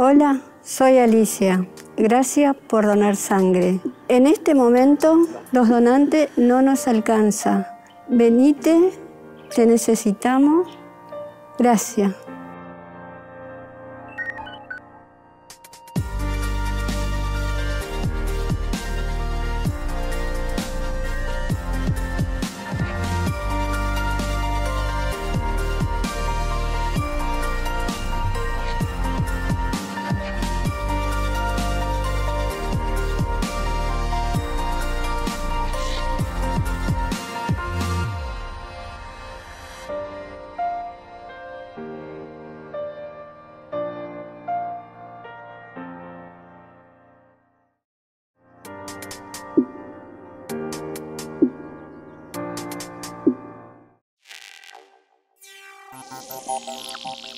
Hola, soy Alicia. Gracias por donar sangre. En este momento los donantes no nos alcanza. Venite, te necesitamos. Gracias. Thank you.